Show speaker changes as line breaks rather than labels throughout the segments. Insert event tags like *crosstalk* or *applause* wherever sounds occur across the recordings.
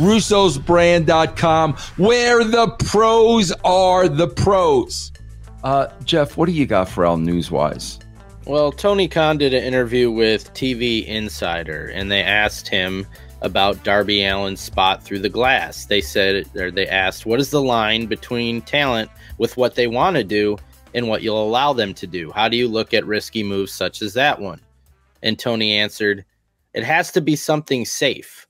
russosbrand.com, where the pros are the pros. Uh, Jeff, what do you got for Al Newswise?
Well, Tony Khan did an interview with TV Insider, and they asked him about Darby Allin's spot through the glass. They said, or they asked, what is the line between talent with what they want to do and what you'll allow them to do? How do you look at risky moves such as that one? And Tony answered, it has to be something safe.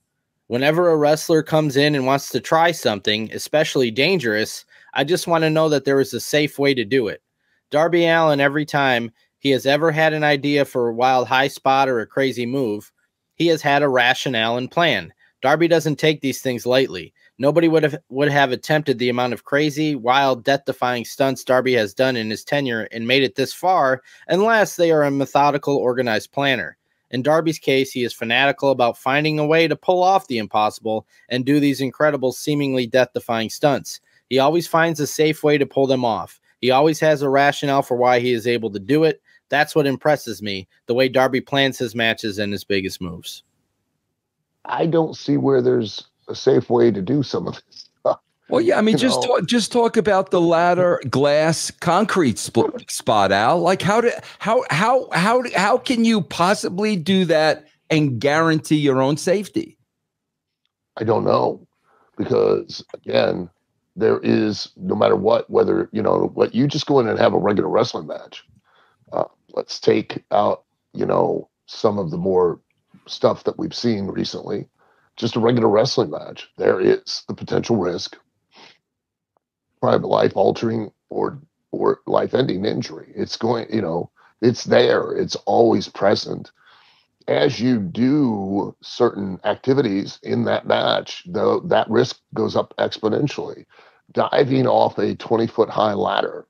Whenever a wrestler comes in and wants to try something, especially dangerous, I just want to know that there is a safe way to do it. Darby Allin, every time he has ever had an idea for a wild high spot or a crazy move, he has had a rationale and plan. Darby doesn't take these things lightly. Nobody would have would have attempted the amount of crazy, wild, death-defying stunts Darby has done in his tenure and made it this far unless they are a methodical, organized planner. In Darby's case, he is fanatical about finding a way to pull off the impossible and do these incredible, seemingly death-defying stunts. He always finds a safe way to pull them off. He always has a rationale for why he is able to do it, that's what impresses me the way Darby plans his matches and his biggest moves.
I don't see where there's a safe way to do some of this.
Well, yeah, I mean, just talk, just talk about the ladder, glass, concrete sp- spot, Al. Like, how do how how how how can you possibly do that and guarantee your own safety?
I don't know, because again, there is no matter what, whether you know what you just go in and have a regular wrestling match uh, let's take out, you know, some of the more stuff that we've seen recently. Just a regular wrestling match. There is the potential risk, private life altering or or life ending injury. It's going, you know, it's there. It's always present. As you do certain activities in that match, though that risk goes up exponentially. Diving off a 20 foot high ladder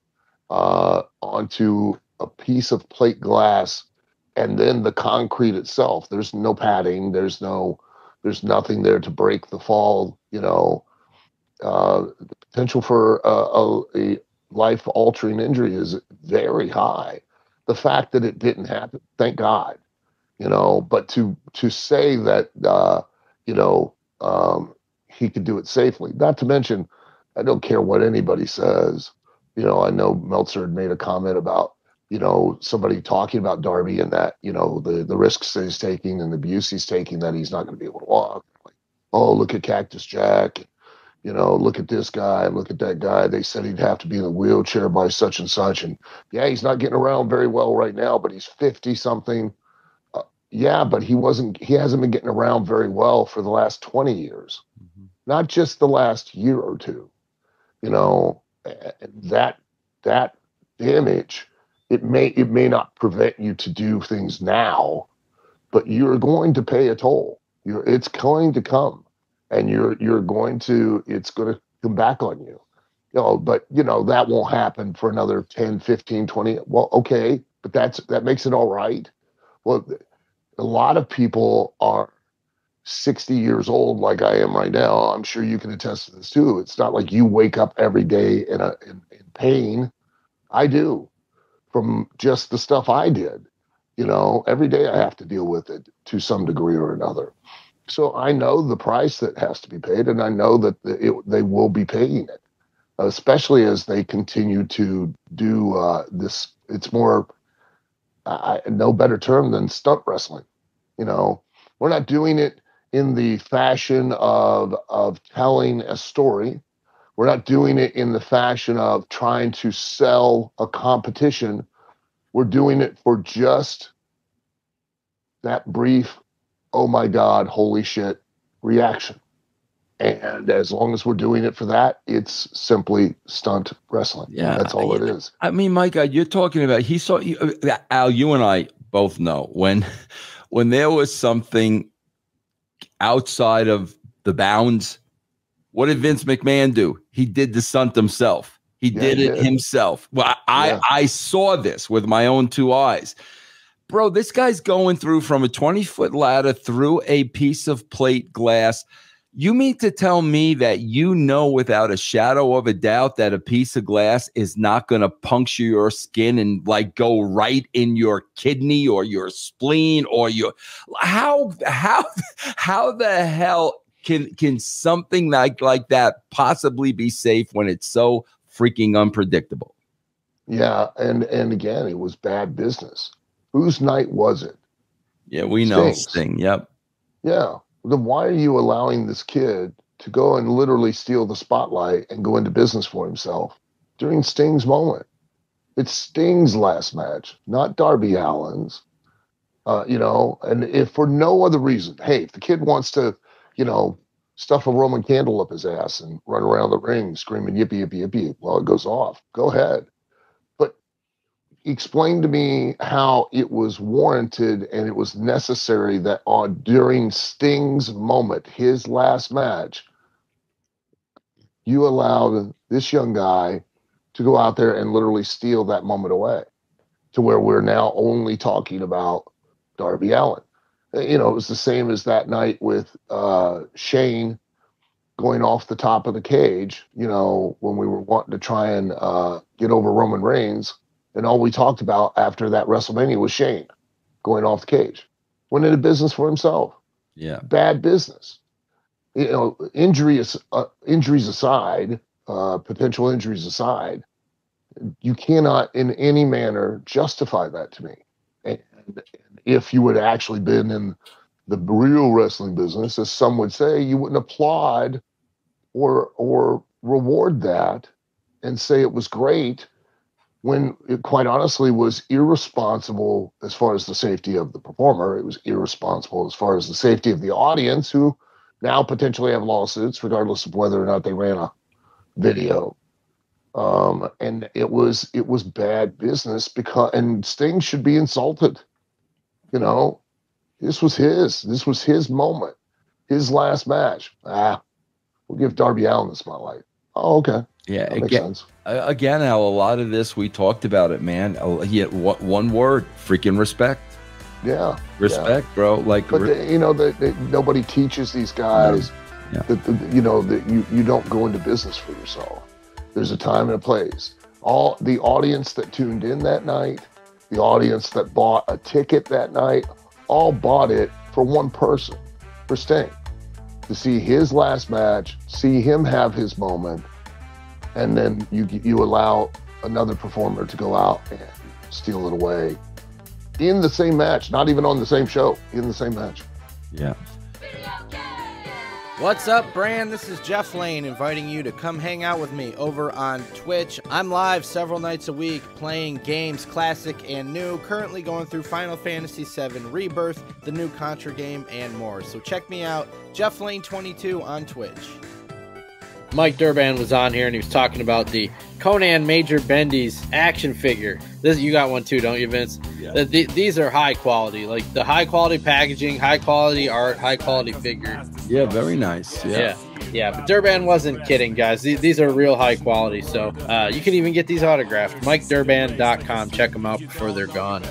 uh, onto a piece of plate glass and then the concrete itself there's no padding there's no there's nothing there to break the fall you know uh, the potential for a, a, a life altering injury is very high the fact that it didn't happen thank god you know but to to say that uh, you know um, he could do it safely not to mention i don't care what anybody says you know i know meltzer had made a comment about you know, somebody talking about Darby and that, you know, the, the risks he's taking and the abuse he's taking that he's not going to be able to walk. Like, oh, look at Cactus Jack. You know, look at this guy, look at that guy. They said he'd have to be in a wheelchair by such and such. And yeah, he's not getting around very well right now, but he's 50 something. Uh, yeah, but he wasn't, he hasn't been getting around very well for the last 20 years, mm-hmm. not just the last year or two. You know, that, that damage it may it may not prevent you to do things now, but you're going to pay a toll. You're it's going to come, and you're you're going to it's going to come back on you. You know, but you know that won't happen for another 10, 15, 20. Well, okay, but that's that makes it all right. Well, a lot of people are 60 years old like I am right now. I'm sure you can attest to this too. It's not like you wake up every day in a in, in pain. I do from just the stuff I did. You know, every day I have to deal with it to some degree or another. So I know the price that has to be paid, and I know that it, they will be paying it, especially as they continue to do uh, this. It's more, I, no better term than stunt wrestling. You know, we're not doing it in the fashion of of telling a story we're not doing it in the fashion of trying to sell a competition. We're doing it for just that brief, oh my God, holy shit reaction. And as long as we're doing it for that, it's simply stunt wrestling. Yeah. That's all it is.
I mean, my God, you're talking about, he saw, you, uh, Al, you and I both know when, *laughs* when there was something outside of the bounds what did Vince McMahon do? He did the stunt himself. He yeah, did it himself. Well, I, yeah. I saw this with my own two eyes. Bro, this guy's going through from a 20 foot ladder through a piece of plate glass. You mean to tell me that you know without a shadow of a doubt that a piece of glass is not going to puncture your skin and like go right in your kidney or your spleen or your how how how the hell can can something like like that possibly be safe when it's so freaking unpredictable?
Yeah, and and again, it was bad business. Whose night was it?
Yeah, we know Sting. Yep.
Yeah. Then why are you allowing this kid to go and literally steal the spotlight and go into business for himself during Sting's moment? It's Sting's last match, not Darby Allin's. Uh, you know, and if for no other reason, hey, if the kid wants to, you know, stuff a Roman candle up his ass and run around the ring screaming yippee yippee yippee while it goes off, go ahead. Explain to me how it was warranted and it was necessary that on during Sting's moment, his last match, you allowed this young guy to go out there and literally steal that moment away to where we're now only talking about Darby Allin. Uh, you know, it was the same as that night with uh, Shane going off the top of the cage, you know, when we were wanting to try and uh, get over Roman Reigns. And all we talked about after that WrestleMania was Shane going off the cage, went into business for himself.
Yeah.
Bad business. You know, injury, uh, injuries aside, uh, potential injuries aside, you cannot in any manner justify that to me. And, if you had actually been in the real wrestling business, as some would say, you wouldn't applaud or or reward that and say it was great when it quite honestly was irresponsible as far as the safety of the performer. It was irresponsible as far as the safety of the audience who now potentially have lawsuits, regardless of whether or not they ran a video. Um, and it was it was bad business because and Sting should be insulted. You know, this was his. This was his moment, his last match. Ah, we'll give Darby Allin the spotlight. Oh, okay.
Yeah, that again, again, Al, a lot of this we talked about it, man. He had one word, freaking respect.
Yeah,
respect, yeah. bro. Like,
but the, you know, that nobody teaches these guys yeah. that the, you know that you you don't go into business for yourself. There's a time and a place. All the audience that tuned in that night the audience that bought a ticket that night all bought it for one person, for Sting, to see his last match, see him have his moment, and then you you allow another performer to go out and steal it away in the same match, not even on the same show, in the same match.
Yeah.
What's up, Brand? This is Jeff Lane inviting you to come hang out with me over on Twitch. I'm live several nights a week playing games, classic and new, currently going through Final Fantasy VII Rebirth, the new Contra game, and more. So check me out, Jeff Lane22 on Twitch. Mike Durban was on here and he was talking about the Conan Major Bendy's action figure. This you got one too, don't you, Vince? Yeah. The, the, these are high quality, like the high quality packaging, high quality art, high quality figure.
Yeah, very nice. Yeah.
yeah. Yeah, but Durban wasn't kidding, guys. These, these are real high quality. So uh, you can even get these autographed. MikeDurban.com. Check them out before they're gone.